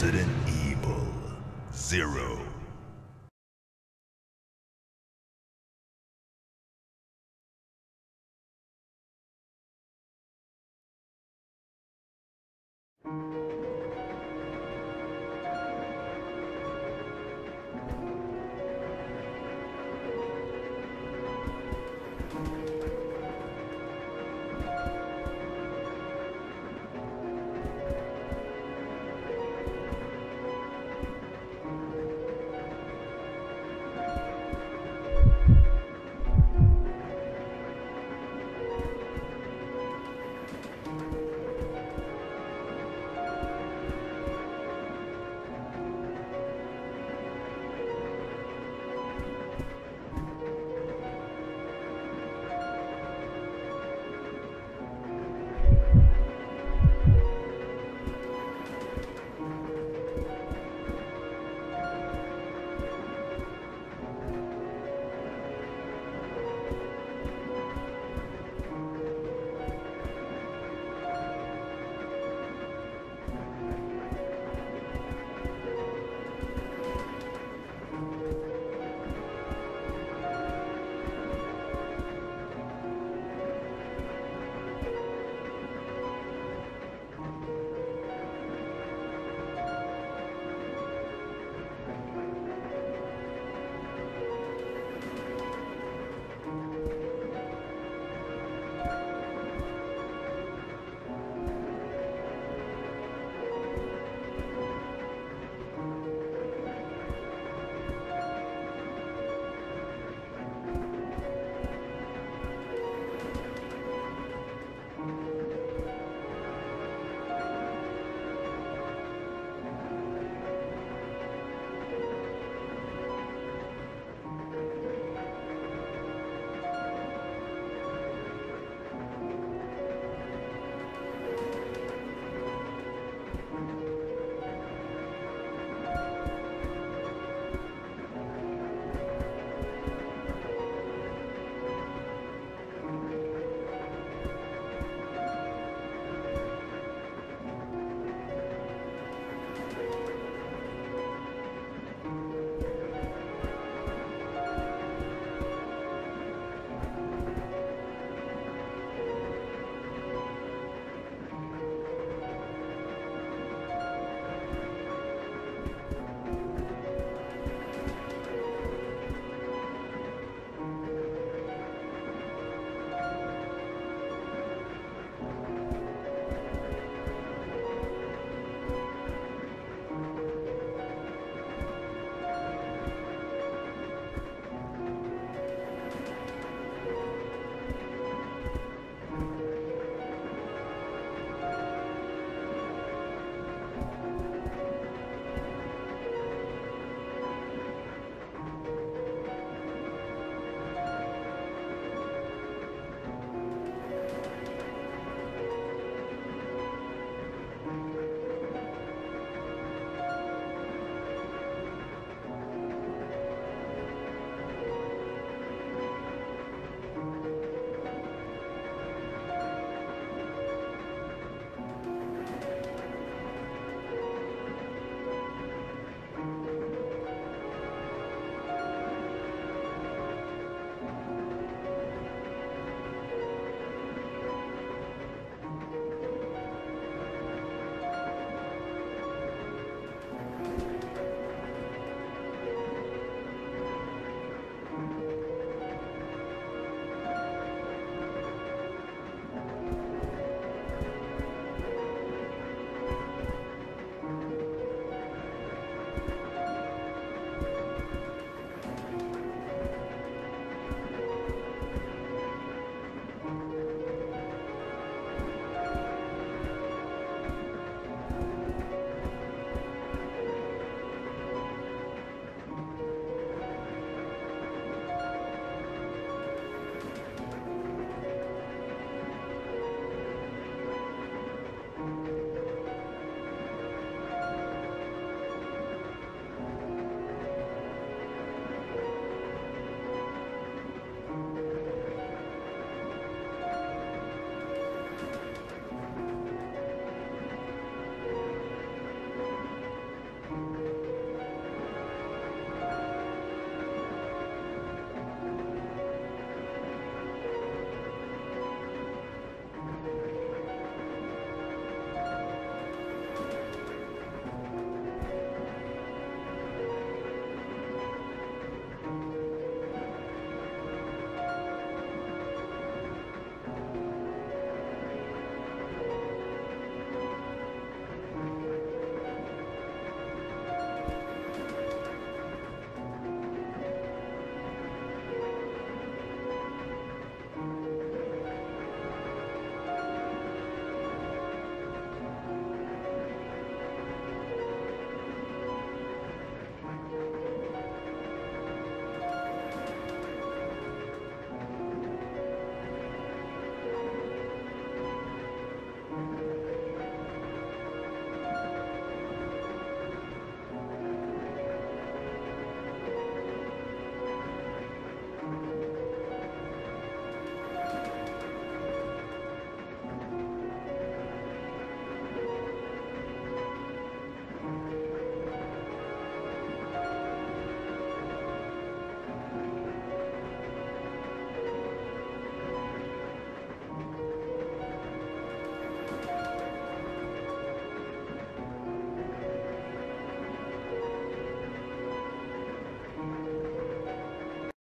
Resident Evil Zero.